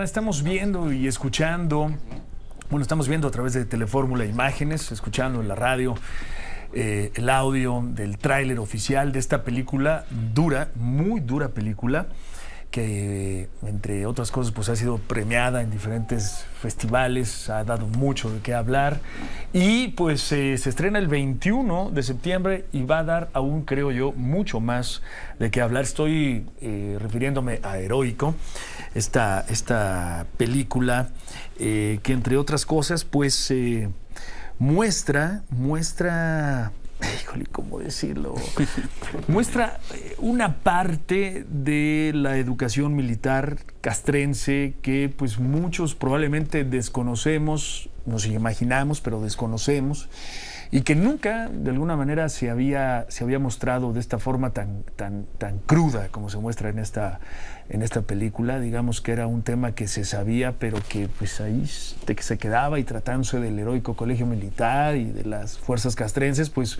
Estamos viendo y escuchando, bueno, estamos viendo a través de Telefórmula imágenes, escuchando en la radio eh, el audio del tráiler oficial de esta película dura, muy dura película, que entre otras cosas pues ha sido premiada en diferentes festivales, ha dado mucho de qué hablar y pues eh, se estrena el 21 de septiembre y va a dar aún creo yo mucho más de qué hablar. Estoy eh, refiriéndome a Heroico, esta, esta película eh, que entre otras cosas pues muestra, muestra híjole, ¿cómo decirlo? Muestra eh, una parte de la educación militar castrense que pues muchos probablemente desconocemos, nos imaginamos, pero desconocemos y que nunca de alguna manera se había, se había mostrado de esta forma tan, tan, tan cruda como se muestra en esta, en esta película. Digamos que era un tema que se sabía, pero que pues ahí se quedaba y tratándose del heroico colegio militar y de las fuerzas castrenses, pues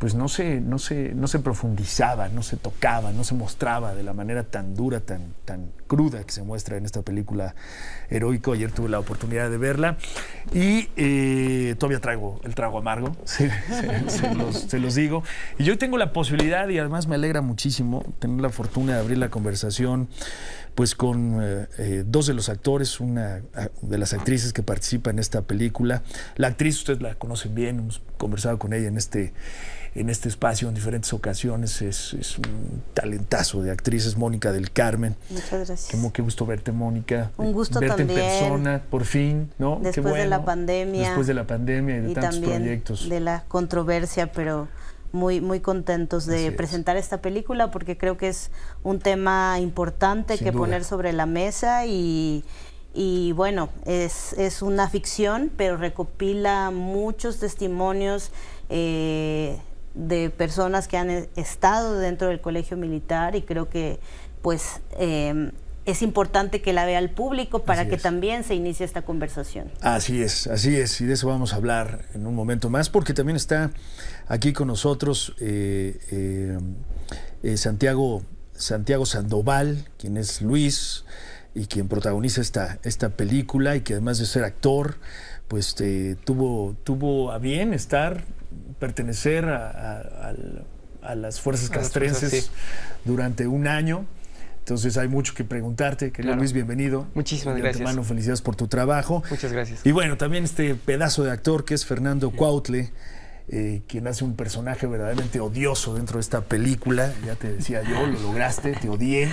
pues no se, no, se, no se profundizaba, no se tocaba, no se mostraba de la manera tan dura, tan, tan cruda que se muestra en esta película Heroico. Ayer tuve la oportunidad de verla y eh, todavía traigo el trago amargo, se, los, digo. Y yo tengo la posibilidad y además me alegra muchísimo tener la fortuna de abrir la conversación pues con eh, eh, dos de los actores, una de las actrices que participa en esta película. La actriz, ustedes la conocen bien, hemos conversado con ella en este en este espacio en diferentes ocasiones. Es, un talentazo de actriz, es Mónica del Carmen. Muchas gracias. Como qué gusto verte, Mónica. Un gusto verte también. en persona, por fin, ¿no? Después de la pandemia. Después de la pandemia y de tantos también proyectos. De la controversia, pero muy, muy contentos de presentar esta película porque creo que es un tema importante que poner sobre la mesa y, y bueno, es, es, una ficción, pero recopila muchos testimonios eh, de personas que han estado dentro del colegio militar y creo que pues em, es importante que la vea el público para que también se inicie esta conversación. Así es, así es, y de eso vamos a hablar en un momento más, porque también está aquí con nosotros eh, eh, eh, Santiago, Santiago Sandoval, quien es Luis y quien protagoniza esta, esta película y que además de ser actor, pues tuvo, tuvo a bien estar pertenecer a, las fuerzas castrenses durante un año. Entonces hay mucho que preguntarte. Querido Luis, bienvenido. Muchísimas de gracias. Antemano, felicidades por tu trabajo. Muchas gracias. Y bueno, también este pedazo de actor que es Fernando Cuautle, eh, quien hace un personaje verdaderamente odioso dentro de esta película. Ya te decía yo, lo lograste, te odié.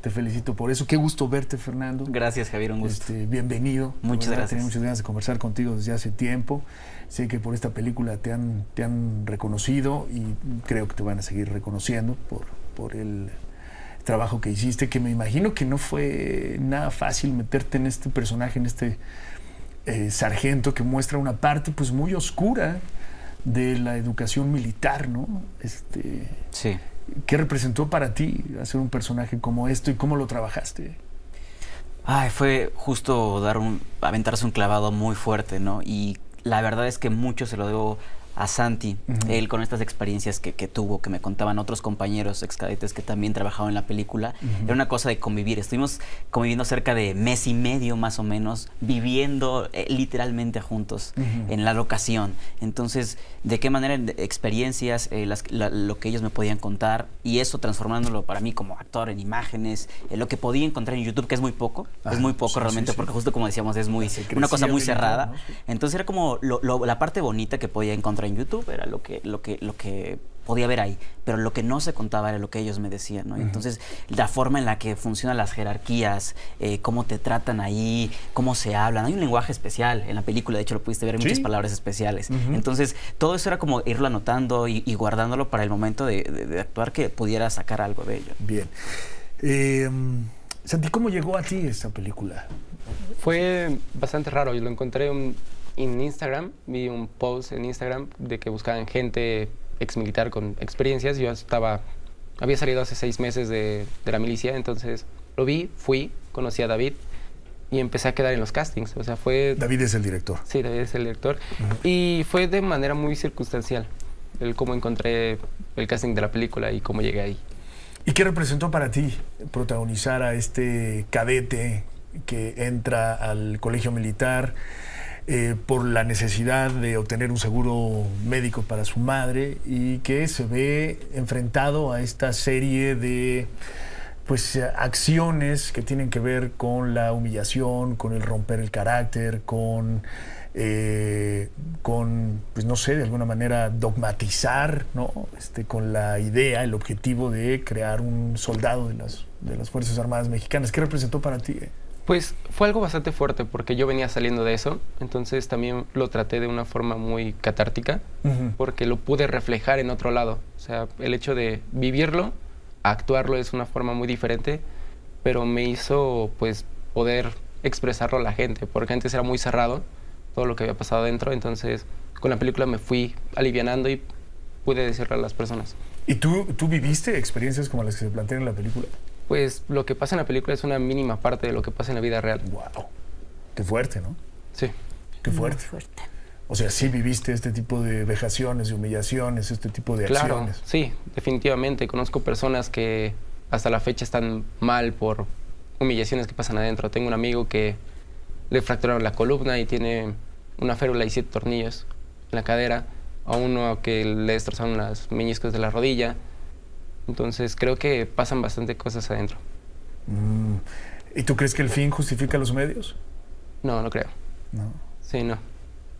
Te felicito por eso. Qué gusto verte, Fernando. Gracias, Javier, un gusto. Este, bienvenido. Muchas gracias. Tenía muchas ganas de conversar contigo desde hace tiempo. Sé que por esta película te han, te han reconocido y creo que te van a seguir reconociendo por, por el trabajo que hiciste, que me imagino que no fue nada fácil meterte en este personaje, en este eh, sargento que muestra una parte pues muy oscura de la educación militar, ¿no? Este, sí. ¿Qué representó para ti hacer un personaje como esto y cómo lo trabajaste? Ay, fue justo dar un, aventarse un clavado muy fuerte, ¿no? Y la verdad es que mucho se lo debo a Santi, él con estas experiencias que, tuvo, que me contaban otros compañeros excadetes que también trabajaban en la película, era una cosa de convivir. Estuvimos conviviendo cerca de mes y medio más o menos, viviendo eh, literalmente juntos en la locación. Entonces, ¿de qué manera experiencias, eh, lo que ellos me podían contar y eso transformándolo para mí como actor en imágenes, eh, lo que podía encontrar en YouTube, que es muy poco, es muy poco realmente, porque justo como decíamos, es muy una cosa muy cerrada. Entonces era como la parte bonita que podía encontrar en YouTube, era lo que, lo que, lo que podía ver ahí, pero lo que no se contaba era lo que ellos me decían, ¿no? Entonces, la forma en la que funcionan las jerarquías, eh, cómo te tratan ahí, cómo se hablan, hay un lenguaje especial en la película, de hecho lo pudiste ver, muchas palabras especiales. Entonces, todo eso era como irlo anotando y, guardándolo para el momento de, actuar que pudiera sacar algo de ello. Bien. Eh, Santi, ¿cómo llegó a ti esta película? Fue bastante raro, yo lo encontré un en Instagram, vi un post en Instagram de que buscaban gente ex militar con experiencias. Yo estaba, había salido hace seis meses de, de, la milicia, entonces lo vi, fui, conocí a David y empecé a quedar en los castings. O sea, fue... David es el director. Sí, David es el director. Y fue de manera muy circunstancial el cómo encontré el casting de la película y cómo llegué ahí. ¿Y qué representó para ti protagonizar a este cadete que entra al colegio militar eh, por la necesidad de obtener un seguro médico para su madre y que se ve enfrentado a esta serie de pues acciones que tienen que ver con la humillación, con el romper el carácter, con eh, con, pues no sé, de alguna manera dogmatizar, ¿no? Este, con la idea, el objetivo de crear un soldado de las, de las Fuerzas Armadas Mexicanas. ¿Qué representó para ti? Pues fue algo bastante fuerte porque yo venía saliendo de eso, entonces también lo traté de una forma muy catártica, porque lo pude reflejar en otro lado. O sea, el hecho de vivirlo, actuarlo es una forma muy diferente, pero me hizo pues poder expresarlo a la gente, porque antes era muy cerrado todo lo que había pasado dentro. Entonces, con la película me fui alivianando y pude decirle a las personas. ¿Y tú, tú viviste experiencias como las que se plantean en la película? Pues lo que pasa en la película es una mínima parte de lo que pasa en la vida real. ¡Wow! Qué fuerte, ¿no? Sí. Qué fuerte. fuerte. O sea, sí viviste este tipo de vejaciones, de humillaciones, este tipo de claro, acciones. Sí, definitivamente. Conozco personas que hasta la fecha están mal por humillaciones que pasan adentro. Tengo un amigo que le fracturaron la columna y tiene una férula y siete tornillos en la cadera, a uno que le destrozaron las meñiscos de la rodilla. Entonces creo que pasan bastante cosas adentro. Mm. ¿Y tú crees que el fin justifica los medios? No, no creo. No. Sí, no.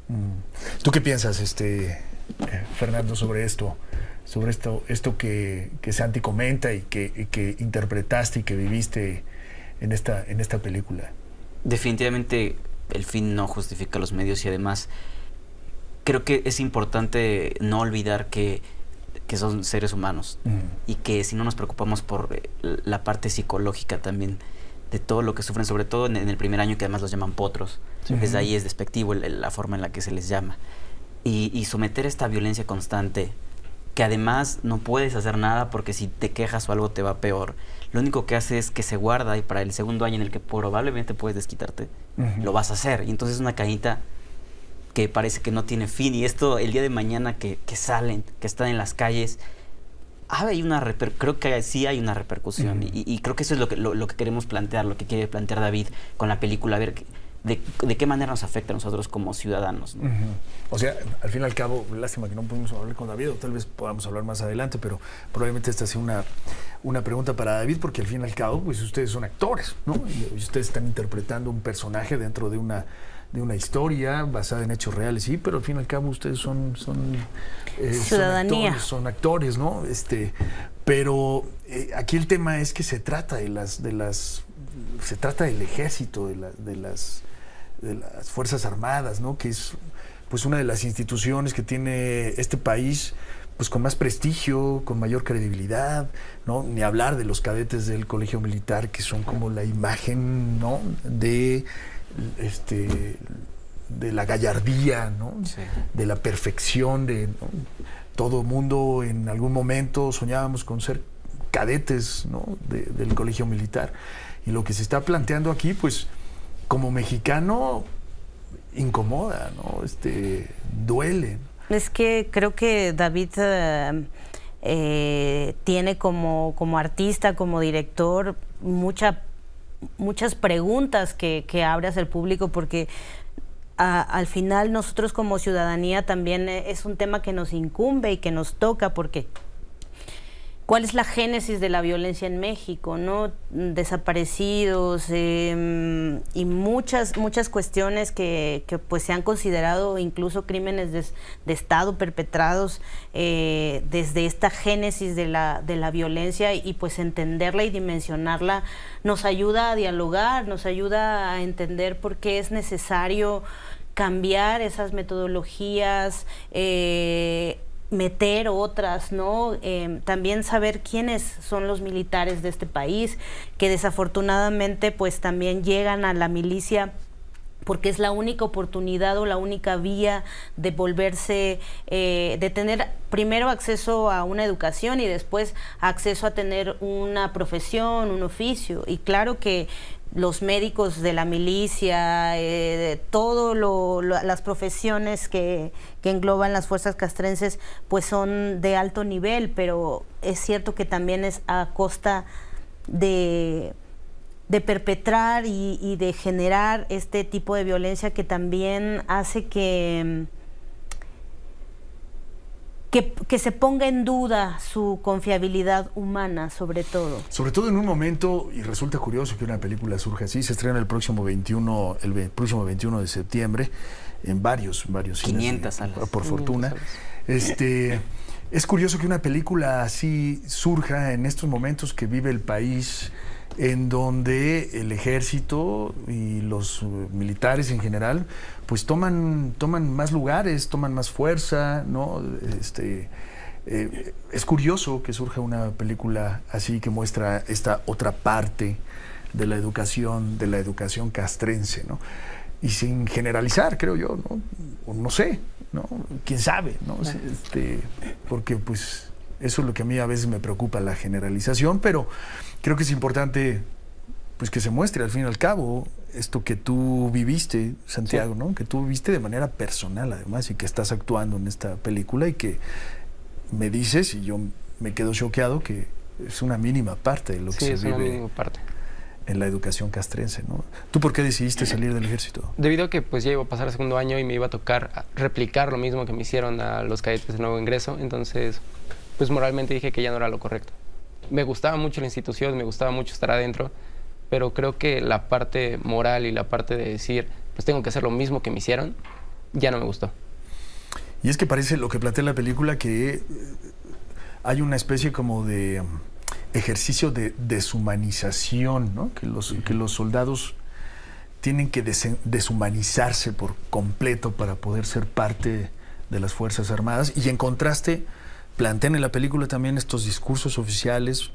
Mm. ¿Tú qué piensas, este, eh, Fernando, sobre esto? Sobre esto, esto que, que Santi comenta y que, y que interpretaste y que viviste en esta, en esta película. Definitivamente el fin no justifica los medios y además creo que es importante no olvidar que, son seres humanos y que si no nos preocupamos por eh, la parte psicológica también de todo lo que sufren, sobre todo en, el primer año que además los llaman potros, desde ahí es despectivo la forma en la que se les llama. Y, y someter esta violencia constante, que además no puedes hacer nada porque si te quejas o algo te va peor, lo único que hace es que se guarda y para el segundo año en el que probablemente puedes desquitarte, lo vas a hacer. Y entonces es una cañita que parece que no tiene fin. Y esto, el día de mañana que, salen, que están en las calles, hay una creo que sí hay una repercusión. y, creo que eso es lo que, lo, que queremos plantear, lo que quiere plantear David con la película. A ver, de, qué manera nos afecta a nosotros como ciudadanos. O sea, al fin y al cabo, lástima que no pudimos hablar con David, o tal vez podamos hablar más adelante, pero probablemente esta sea una, una pregunta para David, porque al fin y al cabo, pues ustedes son actores, ¿no? Y ustedes están interpretando un personaje dentro de una de una historia basada en hechos reales, sí, pero al fin y al cabo ustedes son son, eh, Ciudadanía. son, actores, ¿no? Este, pero eh, aquí el tema es que se trata de las de las se trata del ejército, de, de las de las Fuerzas Armadas, ¿no? que es pues una de las instituciones que tiene este país pues con más prestigio, con mayor credibilidad, ¿no? Ni hablar de los cadetes del colegio militar que son como la imagen, ¿no? de este de la gallardía, ¿no? De la perfección de todo mundo en algún momento soñábamos con ser cadetes, ¿no? del colegio militar. Y lo que se está planteando aquí, pues como mexicano incomoda, ¿no? Este, duele. Es que creo que David eh, eh, tiene como, como artista, como director, mucha, muchas preguntas que, que abre el público porque al final nosotros como ciudadanía también es un tema que nos incumbe y que nos toca porque cuál es la génesis de la violencia en México, ¿no? Desaparecidos em, y muchas, muchas cuestiones que, pues se han considerado incluso crímenes de, Estado perpetrados eh, desde esta génesis de la, de la violencia y pues entenderla y dimensionarla nos ayuda a dialogar, nos ayuda a entender por qué es necesario cambiar esas metodologías, eh, meter otras, ¿no? Em, también saber quiénes son los militares de este país, que desafortunadamente pues también llegan a la milicia porque es la única oportunidad o la única vía de volverse, eh, de tener primero acceso a una educación y después acceso a tener una profesión, un oficio. Y claro que los médicos de la milicia, eh, todo lo, las profesiones que, que, engloban las fuerzas castrenses, pues son de alto nivel, pero es cierto que también es a costa de de perpetrar y, de generar este tipo de violencia que también hace que, que, se ponga en duda su confiabilidad humana, sobre todo. Sobre todo en un momento, y resulta curioso que una película surja así, se estrena el próximo 21, el próximo 21 de septiembre en varios, varios 500 salas. Por fortuna. Este, es curioso que una película así surja en estos momentos que vive el país en donde el ejército y los militares en general pues toman, toman más lugares, toman más fuerza, ¿no? Este, eh, es curioso que surja una película así que muestra esta otra parte de la educación, de la educación castrense, ¿no? Y sin generalizar, creo yo, ¿no? no sé, ¿no? ¿Quién sabe, ¿no? Este, porque pues eso es lo que a mí a veces me preocupa, la generalización, pero creo que es importante pues que se muestre al fin y al cabo esto que tú viviste, Santiago, ¿no? Que tú viviste de manera personal además y que estás actuando en esta película y que me dices y yo me quedo choqueado que es una mínima parte de lo que se es vive una mínima parte. en la educación castrense, ¿no? ¿Tú por qué decidiste salir del ejército? Debido a que pues ya iba a pasar el segundo año y me iba a tocar replicar lo mismo que me hicieron a los cadetes de nuevo ingreso, entonces pues moralmente dije que ya no era lo correcto. Me gustaba mucho la institución, me gustaba mucho estar adentro, pero creo que la parte moral y la parte de decir, pues tengo que hacer lo mismo que me hicieron, ya no me gustó. Y es que parece lo que plantea la película que eh, hay una especie como de um, ejercicio de deshumanización, ¿no? que, los, que los soldados tienen que deshumanizarse por completo para poder ser parte de las Fuerzas Armadas. Y en contraste, plantean en la película también estos discursos oficiales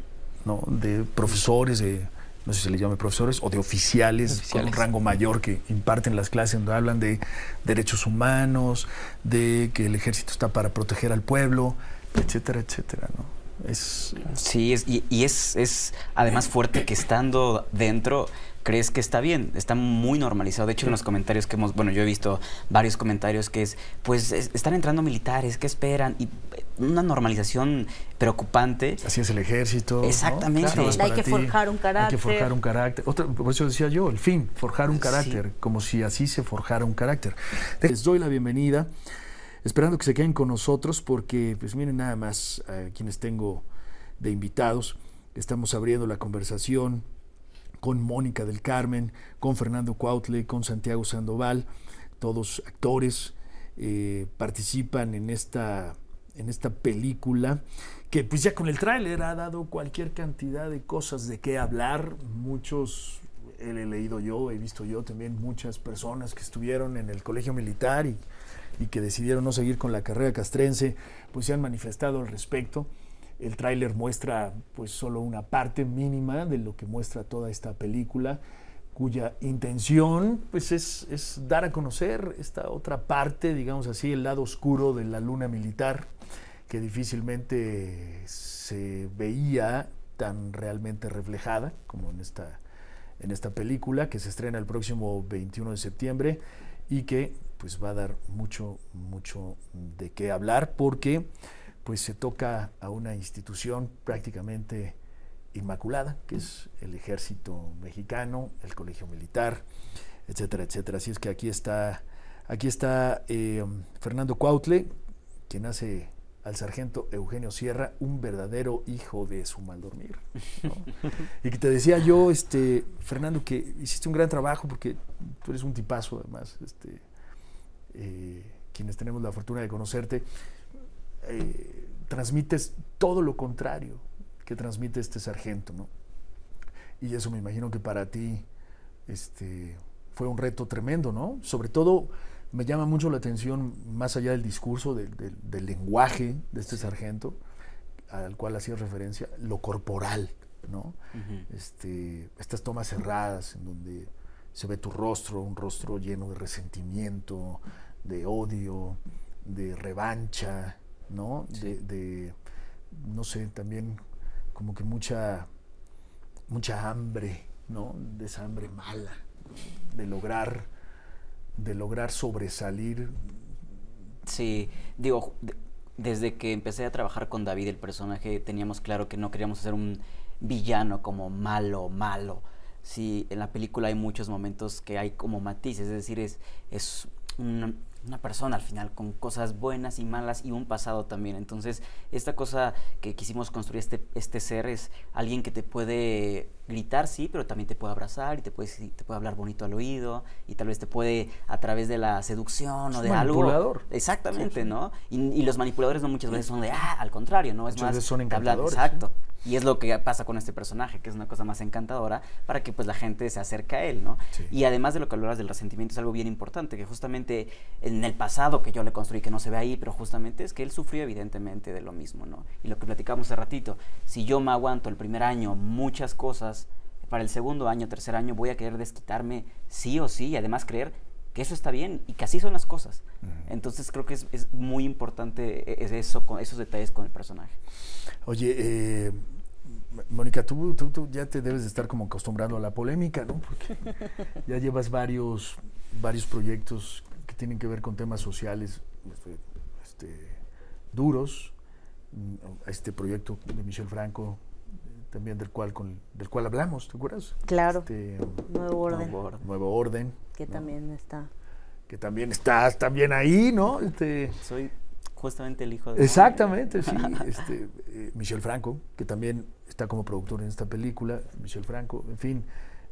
¿no? de profesores, de, no sé si se les llame profesores, o de oficiales, con un rango mayor que imparten las clases donde hablan de derechos humanos, de que el ejército está para proteger al pueblo, etcétera, etcétera. ¿no? Es, sí, es, y, y es, es además fuerte que estando dentro crees que está bien, está muy normalizado. De hecho, en los comentarios que hemos, bueno, yo he visto varios comentarios que es, pues están entrando militares, ¿qué esperan? Y eh, una normalización preocupante. Así es el ejército. Exactamente. hay que forjar un carácter. Hay que forjar un carácter. por eso decía yo, el fin, forjar un carácter, como si así se forjara un carácter. Les doy la bienvenida, esperando que se queden con nosotros, porque, pues miren nada más a quienes tengo de invitados. Estamos abriendo la conversación con Mónica del Carmen, con Fernando Cuautle, con Santiago Sandoval, todos actores, eh, participan en esta, en esta película que pues ya con el tráiler ha dado cualquier cantidad de cosas de qué hablar, muchos he leído yo, he visto yo también muchas personas que estuvieron en el colegio militar y, y que decidieron no seguir con la carrera castrense, pues se han manifestado al respecto. El tráiler muestra pues solo una parte mínima de lo que muestra toda esta película, cuya intención pues es, dar a conocer esta otra parte, digamos así, el lado oscuro de la luna militar, que difícilmente se veía tan realmente reflejada como en esta, en esta película, que se estrena el próximo 21 de septiembre y que pues va a dar mucho, mucho de qué hablar porque pues se toca a una institución prácticamente inmaculada, que es el ejército mexicano, el colegio militar, etcétera, etcétera. Así es que aquí está, aquí está eh, Fernando Cuautle, quien hace al sargento Eugenio Sierra un verdadero hijo de su mal dormir. y que te decía yo, este, Fernando, que hiciste un gran trabajo porque tú eres un tipazo además, este, eh, quienes tenemos la fortuna de conocerte. Eh, transmites todo lo contrario que transmite este sargento, ¿no? Y eso me imagino que para ti este, fue un reto tremendo, ¿no? Sobre todo me llama mucho la atención, más allá del discurso, del lenguaje de este sargento, al cual hacía referencia, lo corporal, ¿no? este, estas tomas cerradas en donde se ve tu rostro, un rostro lleno de resentimiento, de odio, de revancha, ¿no? De, no sé, también como que mucha, mucha hambre, ¿no? De esa hambre mala, de lograr, de lograr sobresalir. Sí, digo, desde que empecé a trabajar con David, el personaje, teníamos claro que no queríamos hacer un villano como malo, malo, sí, en la película hay muchos momentos que hay como matices, es decir, es, es una, una persona al final con cosas buenas y malas y un pasado también. Entonces, esta cosa que quisimos construir este, este ser es alguien que te puede gritar, sí, pero también te puede abrazar y te puede, te puede hablar bonito al oído y tal vez te puede a través de la seducción o de algo. Manipulador. Exactamente, ¿no? Y, los manipuladores no muchas veces son de, ah, al contrario, ¿no? Es muchas más. son encantadores. exacto. Y es lo que pasa con este personaje, que es una cosa más encantadora para que pues la gente se acerque a él, ¿no? Y además de lo que hablas del resentimiento es algo bien importante, que justamente en el pasado que yo le construí, que no se ve ahí, pero justamente es que él sufrió evidentemente de lo mismo, ¿no? Y lo que platicamos hace ratito, si yo me aguanto el primer año muchas cosas, para el segundo año, tercer año voy a querer desquitarme sí o sí y además creer que eso está bien y que así son las cosas. Entonces creo que es, es muy importante e, eso, con esos detalles con el personaje. Oye, eh, Mónica, tú, tú, ya te debes de estar como acostumbrando a la polémica, ¿no? Porque ya llevas varios, varios proyectos que tienen que ver con temas sociales este, este duros. Este proyecto de Michel Franco, también del cual, con, del cual hablamos, ¿te acuerdas? Claro. Este, nuevo orden. Nuevo orden. Que también está. Que también estás también ahí, ¿no? Este, Soy justamente el hijo de... Exactamente, sí. Este, eh, Michel Franco, que también está como productor en esta película, Michel Franco, en fin,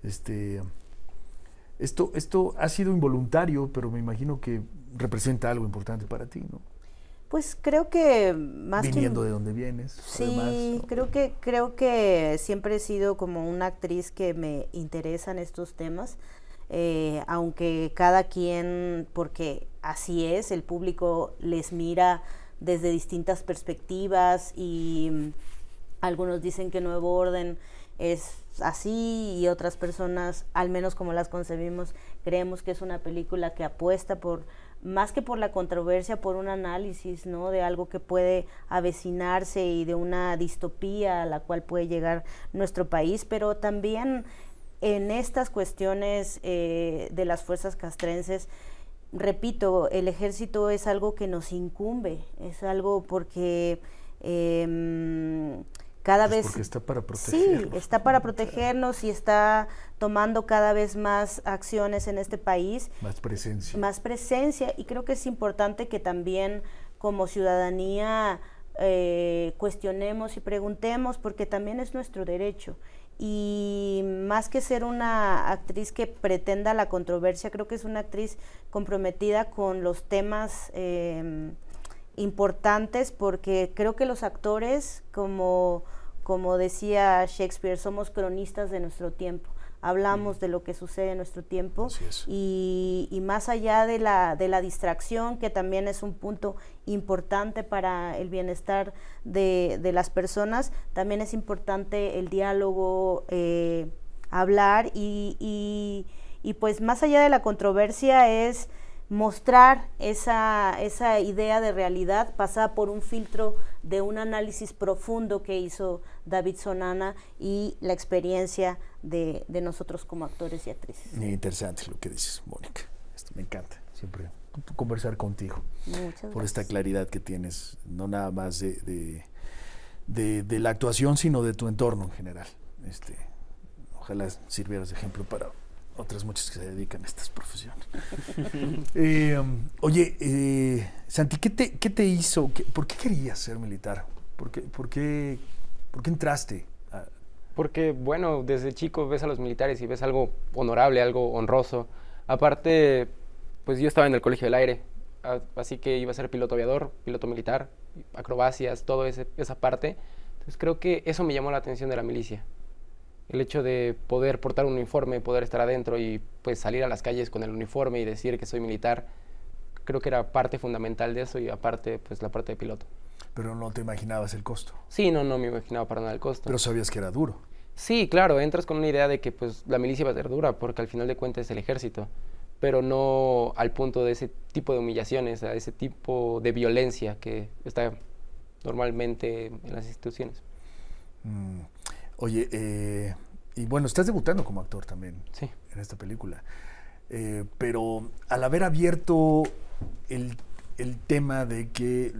este, esto, esto ha sido involuntario, pero me imagino que representa algo importante para ti, ¿no? Pues creo que más viniendo de donde vienes. Sí, creo que creo que siempre he sido como una actriz que me interesan estos temas, eh, aunque cada quien, porque así es, el público les mira desde distintas perspectivas y algunos dicen que Nuevo Orden es así y otras personas, al menos como las concebimos, creemos que es una película que apuesta por más que por la controversia, por un análisis, ¿no? De algo que puede avecinarse y de una distopía a la cual puede llegar nuestro país, pero también en estas cuestiones eh, de las fuerzas castrenses, repito, el ejército es algo que nos incumbe, es algo porque eh, cada pues vez... Porque está para protegernos. Sí, está para protegernos y está tomando cada vez más acciones en este país. Más presencia. Más presencia y creo que es importante que también como ciudadanía eh, cuestionemos y preguntemos porque también es nuestro derecho. Y más que ser una actriz que pretenda la controversia, creo que es una actriz comprometida con los temas... Eh, importantes porque creo que los actores, como, como decía Shakespeare, somos cronistas de nuestro tiempo. Hablamos de lo que sucede en nuestro tiempo y, y, más allá de la, de la distracción, que también es un punto importante para el bienestar de, de las personas, también es importante el diálogo, eh, hablar y, y, y pues más allá de la controversia es mostrar esa, esa idea de realidad pasada por un filtro de un análisis profundo que hizo David Sonana y la experiencia de, nosotros como actores y actrices. interesante lo que dices, Mónica. me encanta siempre conversar contigo por esta claridad que tienes, no nada más de, de, la actuación, sino de tu entorno en general. Este, ojalá sirvieras de ejemplo para otras muchas que se dedican a estas profesiones. Eh, um, oye, eh, Santi, ¿qué te, qué te hizo? ¿Por qué querías ser militar? ¿Por qué, por qué, por qué entraste? Porque, bueno, desde chico ves a los militares y ves algo honorable, algo honroso. Aparte, pues yo estaba en el Colegio del Aire, así que iba a ser piloto aviador, piloto militar, acrobacias, toda esa parte. Entonces creo que eso me llamó la atención de la milicia el hecho de poder portar un uniforme, poder estar adentro y pues salir a las calles con el uniforme y decir que soy militar, creo que era parte fundamental de eso y aparte pues la parte de piloto. Pero no te imaginabas el costo. Sí, no, no me imaginaba para nada el costo. Pero sabías que era duro. Sí, claro, entras con una idea de que pues la milicia va a ser dura porque al final de cuentas es el ejército, pero no al punto de ese tipo de humillaciones, a ese tipo de violencia que está normalmente en las instituciones. Mm. Oye, eh, y bueno, estás debutando como actor también en esta película. Eh, pero al haber abierto el, tema de que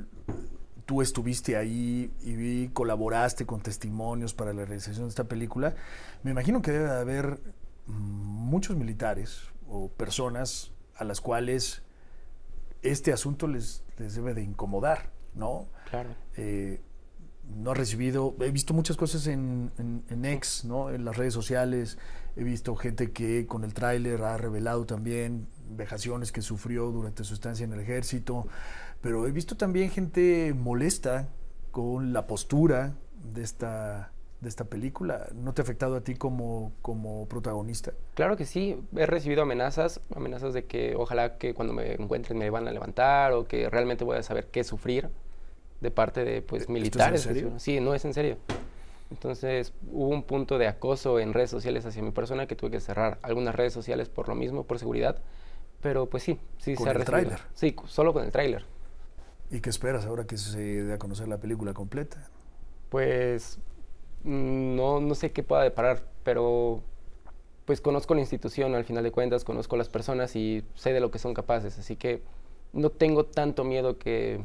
tú estuviste ahí y colaboraste con testimonios para la realización de esta película, me imagino que debe haber muchos militares o personas a las cuales este asunto les, les debe de incomodar, ¿no? Claro. Eh, no ha recibido, he visto muchas cosas en, en, en X, ¿no? en las redes sociales, he visto gente que con el tráiler ha revelado también vejaciones que sufrió durante su estancia en el ejército, pero he visto también gente molesta con la postura de esta, de esta película. ¿No te ha afectado a ti como, como protagonista? Claro que sí, he recibido amenazas, amenazas de que ojalá que cuando me encuentren me van a levantar o que realmente voy a saber qué sufrir de parte de pues militares. ¿Esto es en serio? Sí, no es en serio. Entonces hubo un punto de acoso en redes sociales hacia mi persona que tuve que cerrar algunas redes sociales por lo mismo, por seguridad. Pero pues sí, sí ¿Con se el tráiler? Sí, solo con el tráiler. ¿Y qué esperas ahora que se dé a conocer la película completa? Pues mm, no, no sé qué pueda deparar, pero pues conozco la institución al final de cuentas, conozco las personas y sé de lo que son capaces, así que no tengo tanto miedo que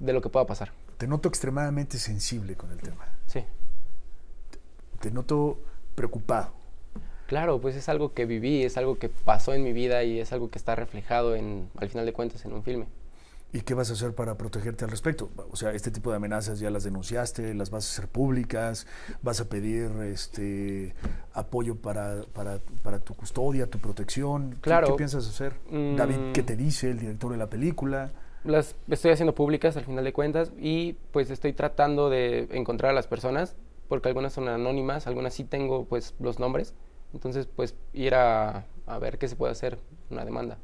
de lo que pueda pasar. Te noto extremadamente sensible con el tema. Sí. Te noto preocupado. Claro, pues es algo que viví, es algo que pasó en mi vida y es algo que está reflejado en, al final de cuentas en un filme. ¿Y qué vas a hacer para protegerte al respecto? O sea, este tipo de amenazas ya las denunciaste, las vas a hacer públicas, vas a pedir este apoyo para, para, para tu custodia, tu protección. ¿Qué- Claro. ¿Qué, piensas hacer? Mm. David, ¿qué te dice el director de la película? Las estoy haciendo públicas al final de cuentas y pues estoy tratando de encontrar a las personas porque algunas son anónimas, algunas sí tengo pues los nombres. Entonces pues ir a, a ver qué se puede hacer, una demanda.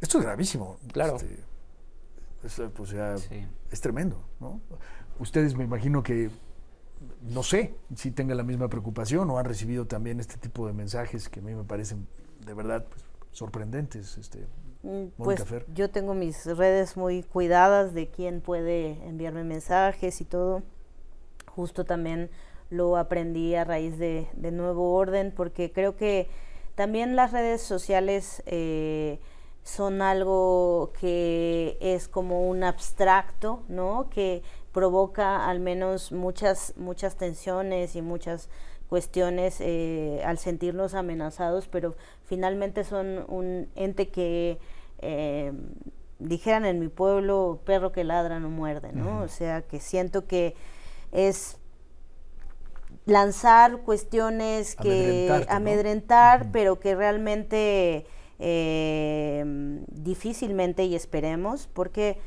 Esto es gravísimo. Claro. Este, es, eh, Sí. es tremendo, ¿no? Ustedes me imagino que, no sé si tengan la misma preocupación o han recibido también este tipo de mensajes que a mí me parecen de verdad pues, sorprendentes. Este, Pues Fer. yo tengo mis redes muy cuidadas de quién puede enviarme mensajes y todo. Justo también lo aprendí a raíz de, de Nuevo Orden, porque creo que también las redes sociales eh, son algo que es como un abstracto, ¿no? Que provoca al menos muchas, muchas tensiones y muchas cuestiones eh, al sentirnos amenazados, pero finalmente son un ente que, eh, dijeran en mi pueblo, perro que ladra no muerde, ¿no? O sea, que siento que es lanzar cuestiones que amedrentar, pero que realmente eh, difícilmente y esperemos, porque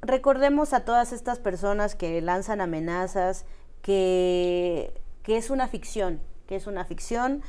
recordemos a todas estas personas que lanzan amenazas, que, que es una ficción, que es una ficción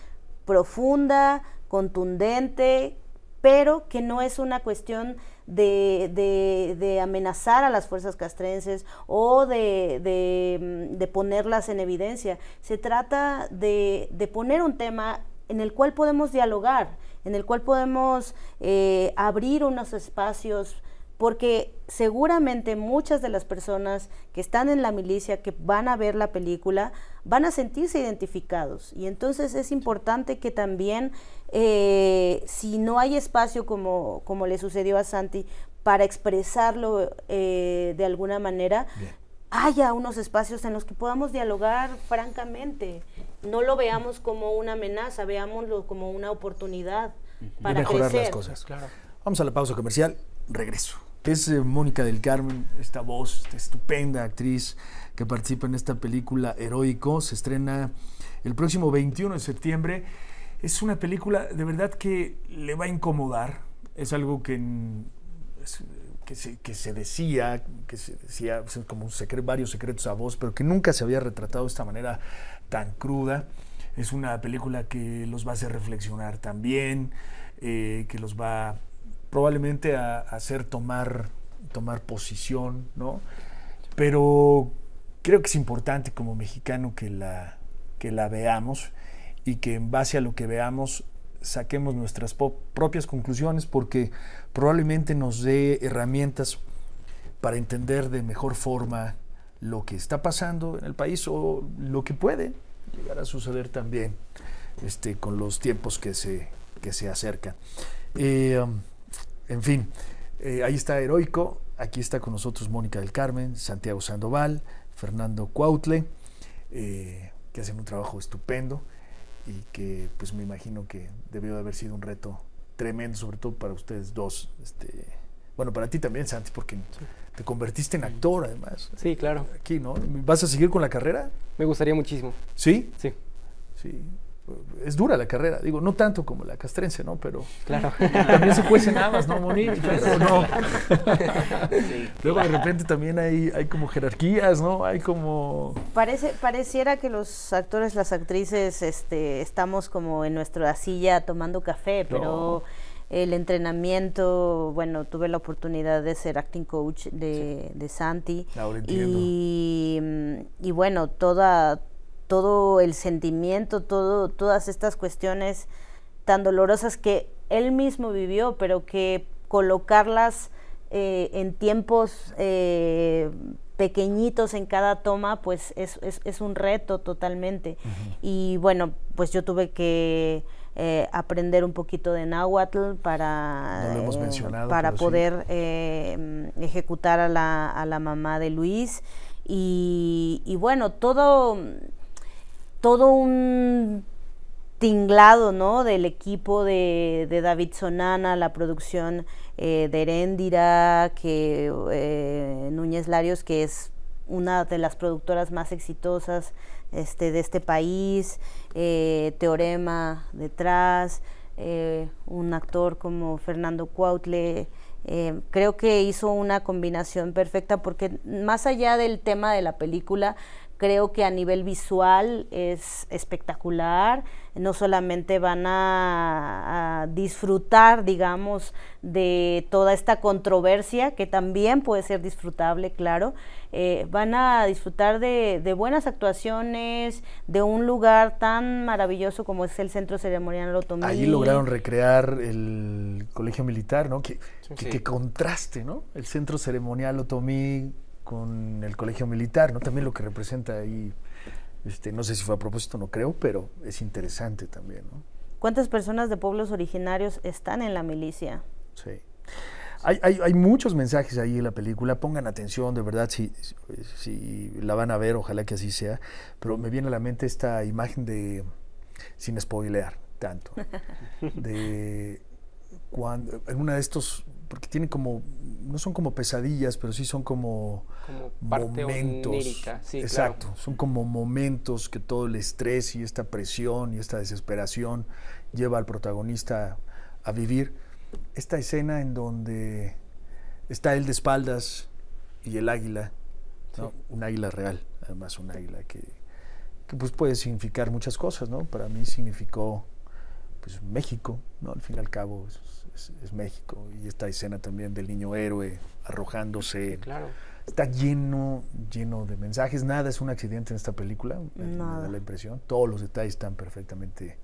profunda, contundente, pero que no es una cuestión de, de- amenazar a las fuerzas castrenses o de, de, mm, ponerlas en evidencia. Se trata de poner un tema en el cual podemos dialogar, en el cual podemos eh, abrir unos espacios porque seguramente muchas de las personas que están en la milicia, que van a ver la película, van a sentirse identificados. Y entonces es importante que también, eh, si no hay espacio como, como le sucedió a Santi, para expresarlo eh, de alguna manera, Bien. haya unos espacios en los que podamos dialogar francamente. No lo veamos como una amenaza, veámoslo como una oportunidad para de mejorar crecer. las cosas. Claro. Vamos a la pausa comercial, regreso. Es eh, Mónica del Carmen, esta voz, esta estupenda actriz que participa en esta película Heroico. Se estrena el próximo 21 de septiembre. Es una película de verdad que le va a incomodar. Es algo que, que, se, decía, que se decía como varios secretos a voz, pero que nunca se había retratado de esta manera tan cruda. Es una película que los va a hacer reflexionar también, eh, que los va probablemente a, hacer tomar, tomar posición, ¿no? Pero creo que es importante como mexicano que la, que la veamos y que en base a lo que veamos saquemos nuestras propias conclusiones porque probablemente nos dé herramientas para entender de mejor forma lo que está pasando en el país o lo que puede llegar a suceder también este, con los tiempos que se, que se acercan. Eh, um, en fin, eh, ahí está Heroico, aquí está con nosotros Mónica del Carmen, Santiago Sandoval, Fernando Cuautle, eh, que hacen un trabajo estupendo. y que pues me imagino que debió de haber sido un reto tremendo, sobre todo para ustedes dos. Este, bueno, para ti también, Santi, porque te convertiste en actor además. Sí, claro. Aquí, ¿no? ¿Vas a seguir con la carrera? Me gustaría muchísimo. ¿Sí? Sí. Sí. Es dura la carrera, digo, no tanto como la castrense, ¿no? Pero claro. también se cuecen habas, ¿no, Moni? Pero no. Luego de repente también hay, hay como jerarquías, ¿no? Hay como... Parece, pareciera que los actores, las actrices, este, estamos como en nuestra silla tomando café, pero el entrenamiento, bueno, tuve la oportunidad de ser acting coach de, de Santi. Ahora entiendo. Y, y bueno, toda todo el sentimiento, todo, todas estas cuestiones tan dolorosas que él mismo vivió, pero que colocarlas eh, en tiempos eh, pequeñitos en cada toma, pues es, es, es un reto totalmente. Y bueno, pues yo tuve que eh, aprender un poquito de náhuatl para, para poder ejecutar a la, a la, mamá de Luis. Y, y bueno, todo todo un tinglado, ¿no? Del equipo de, David Sonana, la producción eh, de Heréndira, que eh, Núñez Larios, que es una de las productoras más exitosas este, de este país, eh, Teorema detrás, un actor como Fernando Cuautle, creo que hizo una combinación perfecta porque más allá del tema de la película, Creo que a nivel visual es espectacular. No solamente van a, disfrutar, digamos, de toda esta controversia, que también puede ser disfrutable, claro. Eh, van a disfrutar de, buenas actuaciones, de un lugar tan maravilloso como es el Centro Ceremonial Otomí. Ahí lograron recrear el colegio militar, ¿no? Que, que, contraste, ¿no? El Centro Ceremonial Otomí con el colegio militar, ¿no? También lo que representa ahí, este, no sé si fue a propósito, no creo, pero es interesante también, ¿no? ¿Cuántas personas de pueblos originarios están en la milicia? Sí. Hay, hay, hay, muchos mensajes ahí en la película, pongan atención, de verdad, si, si, la van a ver, ojalá que así sea, pero me viene a la mente esta imagen de, sin spoilear tanto, de cuando, en una de estos porque tienen como, no son como pesadillas, pero sí son como, momentos. exacto, son como momentos que todo el estrés y esta presión y esta desesperación lleva al protagonista a vivir. Esta escena en donde está él de espaldas y el águila, un águila real, además un águila que, que pues puede significar muchas cosas, ¿no? Para mí significó pues México, ¿no? Al fin y al cabo es, México. Y esta escena también del niño héroe arrojándose. claro. Está lleno, lleno de mensajes. Nada es un accidente en esta película, me da la impresión. Todos los detalles están perfectamente.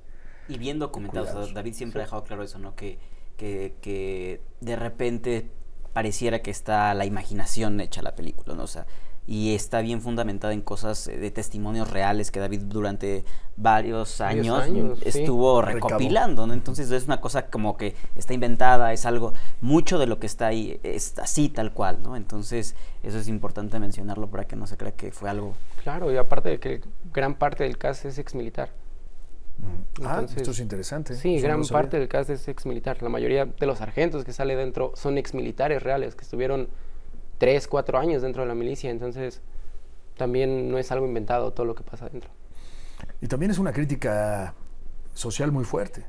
Y bien documentados. David siempre ha dejado claro eso, ¿no? Que, que, que de repente pareciera que está la imaginación hecha la película, ¿no? O sea, y está bien fundamentada en cosas eh, de testimonios reales que David durante varios años, estuvo recopilando, ¿no? Entonces es una cosa como que está inventada, es algo, mucho de lo que está ahí es así tal cual, ¿no? Entonces eso es importante mencionarlo para que no se crea que fue algo... Claro, y aparte de que gran parte del cast es ex militar. ah, esto es interesante. Sí, gran parte del cast es ex militar. La mayoría de los sargentos que sale dentro son ex militares reales que estuvieron tres, cuatro años dentro de la milicia, entonces también no es algo inventado todo lo que pasa dentro. Y también es una crítica social muy fuerte,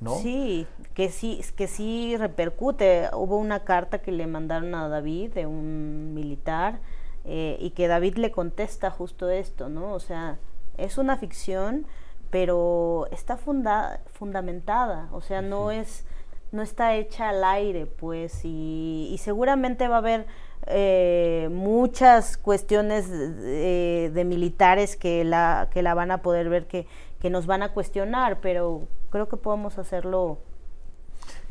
¿no? Sí, que sí, que sí repercute. Hubo una carta que le mandaron a David de un militar eh, y que David le contesta justo esto, ¿no? O sea, es una ficción, pero está funda fundamentada, o sea, no es no está hecha al aire, pues, y seguramente va a haber eh, muchas cuestiones de, militares que la, que la van a poder ver, que, que nos van a cuestionar, pero creo que podemos hacerlo.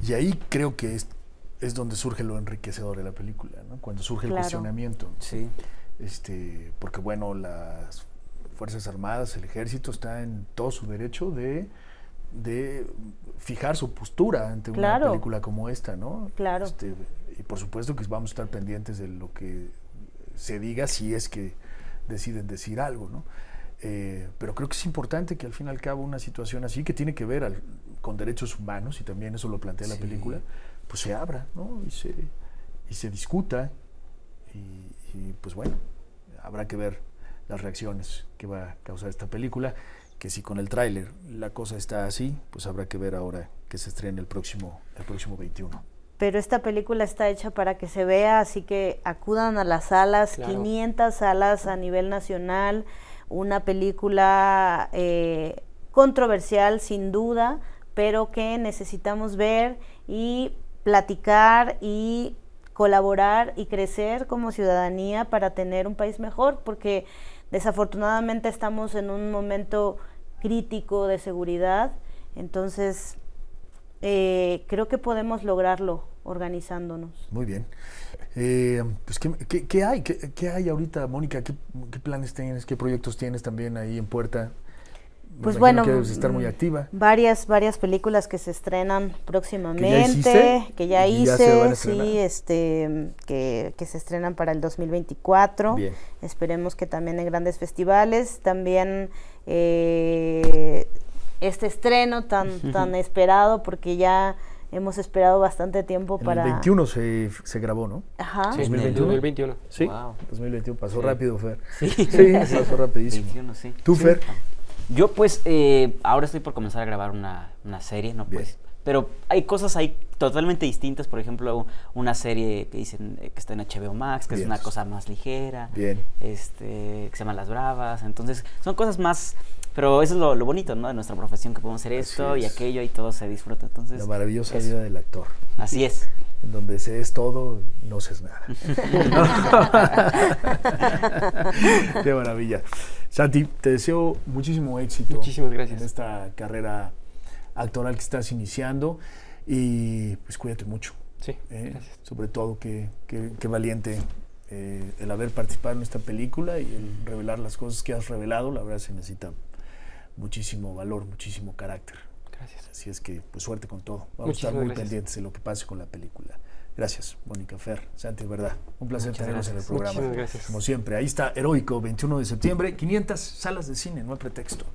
Y ahí creo que es, es donde surge lo enriquecedor de la película, ¿no? cuando surge el cuestionamiento. Sí. Este, porque bueno, las Fuerzas Armadas, el ejército está en todo su derecho de, de fijar su postura ante una película como esta, ¿no? Claro. Este, y por supuesto que vamos a estar pendientes de lo que se diga si es que deciden decir algo, ¿no? Eh, pero creo que es importante que al fin y al cabo una situación así, que tiene que ver con derechos humanos, y también eso lo plantea la película, pues se abra ¿no? y, se, y se discuta. Y, pues bueno, habrá que ver las reacciones que va a causar esta película, que si con el tráiler la cosa está así, pues habrá que ver ahora que se estrene el próximo, el próximo 21 pero esta película está hecha para que se vea, así que acudan a las salas, 500 salas a nivel nacional, una película eh, controversial sin duda, pero que necesitamos ver y platicar y colaborar y crecer como ciudadanía para tener un país mejor, porque desafortunadamente estamos en un momento crítico de seguridad, entonces eh, creo que podemos lograrlo organizándonos. Muy bien. Eh, pues, ¿qué, qué, hay? ¿Qué, hay ahorita, Mónica? ¿Qué, planes tienes? ¿Qué proyectos tienes también ahí en puerta? pues bueno, que debes estar muy activa. Varias, varias películas que se estrenan próximamente, que ya, hice, sí, este, que, que, se estrenan para el 2024. Bien. Esperemos que también en grandes festivales. También eh, este estreno tan, tan esperado, porque ya hemos esperado bastante tiempo para... El 21 se, se grabó, ¿no? Ajá. Sí, 2021. 2021. Sí, 2021. Pasó rápido, Fer. Sí, sí pasó rapidísimo. 21, sí. ¿Tú, Fer? Yo, pues, eh, ahora estoy por comenzar a grabar una, una serie, ¿no? Pues, pero hay cosas ahí totalmente distintas. Por ejemplo, una serie que dicen eh, que está en HBO Max, que es una cosa más ligera. Bien. Este, que se llama Las Bravas. Entonces, son cosas más pero eso es lo, bonito, ¿no? De nuestra profesión, que podemos hacer esto y aquello y todo se disfruta. Entonces, la maravillosa vida del actor. Así es. En donde se es todo, no se es nada. Qué maravilla. Santi, te deseo muchísimo éxito. Muchísimas gracias. En esta carrera actoral que estás iniciando y pues cuídate mucho. Sí, eh, gracias. Sobre todo, qué que, valiente eh, el haber participado en esta película y el revelar las cosas que has revelado, la verdad se necesita muchísimo valor, muchísimo carácter. Gracias. Así es que, pues suerte con todo. Vamos a estar muy pendientes de lo que pase con la película. Gracias, Mónica Fer, Santi, verdad. Un placer tenerlos en el programa. Muchísimas gracias. Como siempre, ahí está Heroico, 21 de septiembre, 500 salas de cine, no hay pretexto.